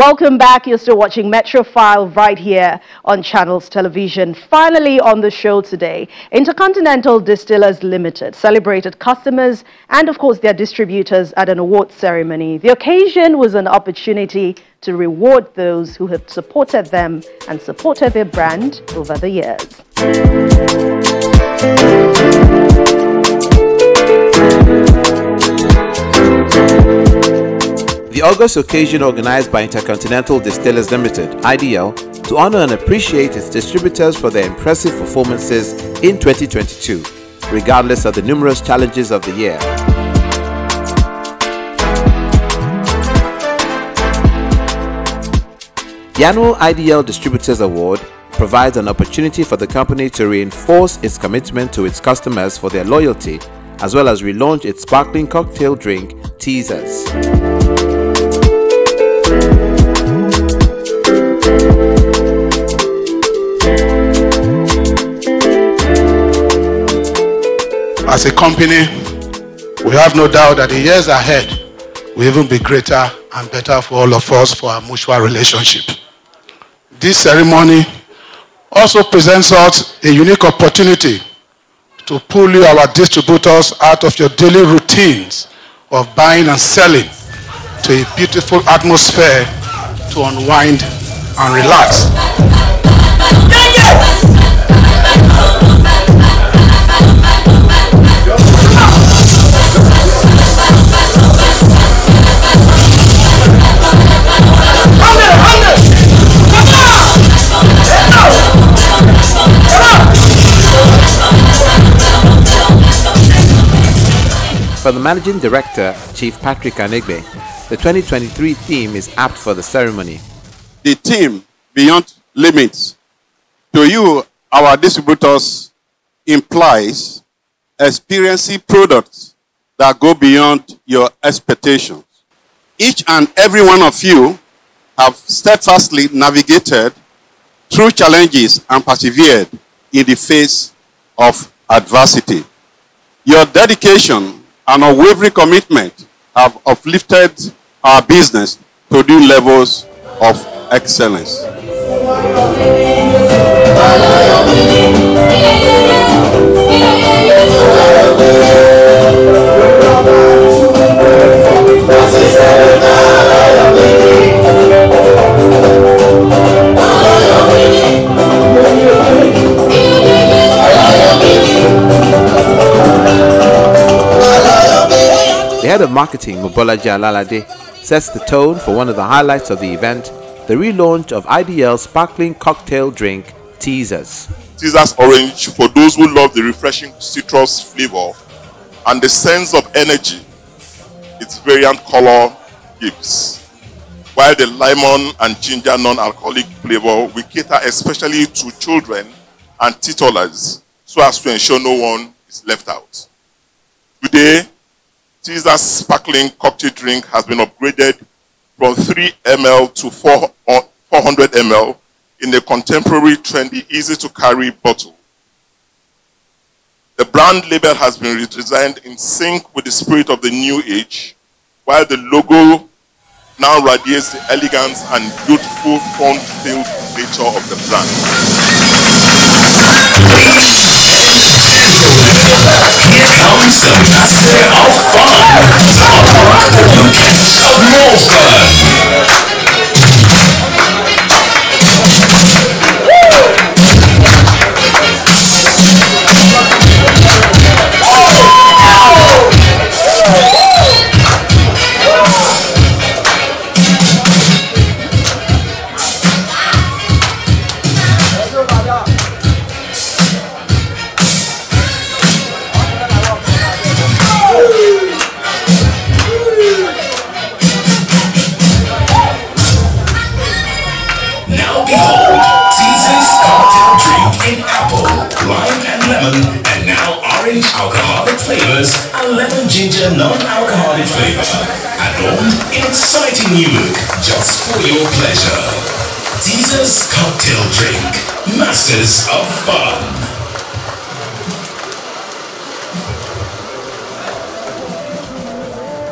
Welcome back. You're still watching Metrofile right here on Channels Television. Finally on the show today, Intercontinental Distillers Limited celebrated customers and of course their distributors at an award ceremony. The occasion was an opportunity to reward those who have supported them and supported their brand over the years. The August occasion organized by Intercontinental Distillers Limited, IDL, to honor and appreciate its distributors for their impressive performances in 2022, regardless of the numerous challenges of the year. The annual IDL Distributors Award provides an opportunity for the company to reinforce its commitment to its customers for their loyalty, as well as relaunch its sparkling cocktail drink, Teasers. As a company, we have no doubt that the years ahead will even be greater and better for all of us for our mutual relationship. This ceremony also presents us a unique opportunity to pull you, our distributors, out of your daily routines of buying and selling a beautiful atmosphere to unwind and relax. For the Managing Director, Chief Patrick Anigbe, the 2023 theme is apt for the ceremony. The theme, Beyond Limits, to you, our distributors, implies experiencing products that go beyond your expectations. Each and every one of you have steadfastly navigated through challenges and persevered in the face of adversity. Your dedication and unwavering commitment have uplifted our business to new levels of excellence. The head of marketing, Mobolaji Alalade, sets the tone for one of the highlights of the event, the relaunch of IDL sparkling cocktail drink Teasers. Teasers Orange for those who love the refreshing citrus flavor and the sense of energy its variant color gives. While the lemon and ginger non-alcoholic flavor we cater especially to children and titolers so as to ensure no one is left out. Today, Teasers sparkling cocktail drink has been upgraded from 3 ml to 400 uh, ml in a contemporary, trendy, easy to carry bottle. The brand label has been redesigned in sync with the spirit of the new age, while the logo now radiates the elegance and beautiful, fun-filled nature of the brand. The master of fun. You can't have more fun. Ginger non-alcoholic flavor. Add-on in exciting new look just for your pleasure. Teasers Cocktail Drink. Masters of Fun.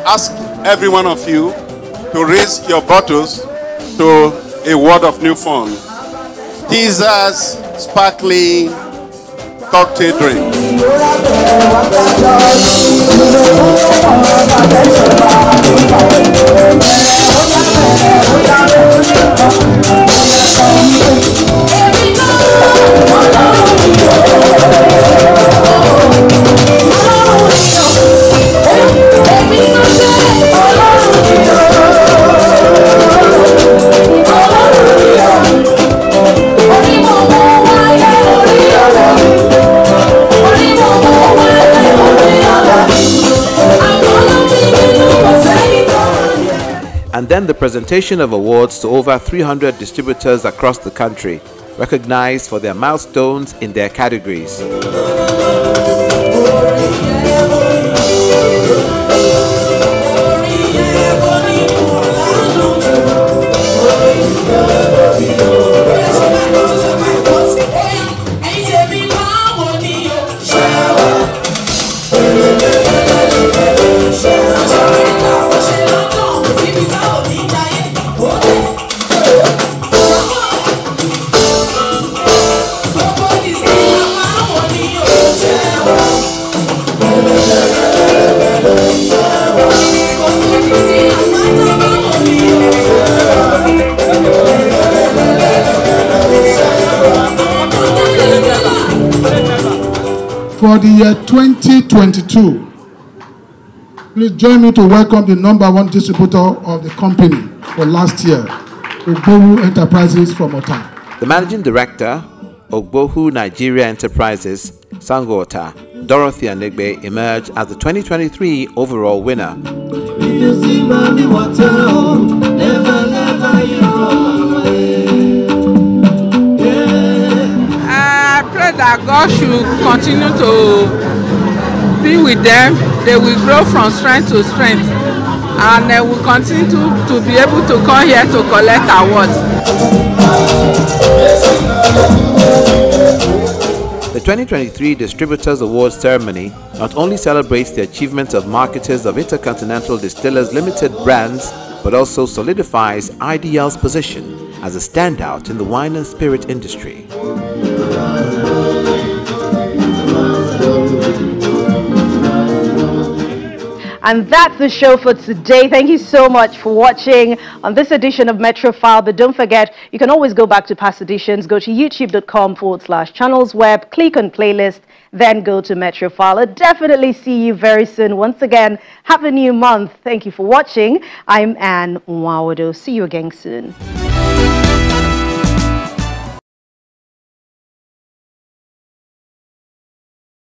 Ask every one of you to raise your bottles to a word of new fun. Teasers sparkling cocktail drink. Then the presentation of awards to over 300 distributors across the country, recognized for their milestones in their categories. For the year 2022, please join me to welcome the number one distributor of the company for last year, Ogbohu Enterprises from Ota. The managing director, Ogbohu Nigeria Enterprises, Sangota, Dorothy Anigbe, emerged as the 2023 overall winner. That God should continue to be with them. They will grow from strength to strength and they will continue to, to be able to come here to collect awards. The 2023 Distributors Awards ceremony not only celebrates the achievements of marketers of Intercontinental Distillers Limited brands, but also solidifies IDL's position as a standout in the wine and spirit industry. And that's the show for today. Thank you so much for watching on this edition of Metro File. But don't forget, you can always go back to past editions. Go to youtube.com forward slash channels web, click on playlist, then go to Metro File. I'll definitely see you very soon. Once again, have a new month. Thank you for watching. I'm Anne Nwawodo. See you again soon.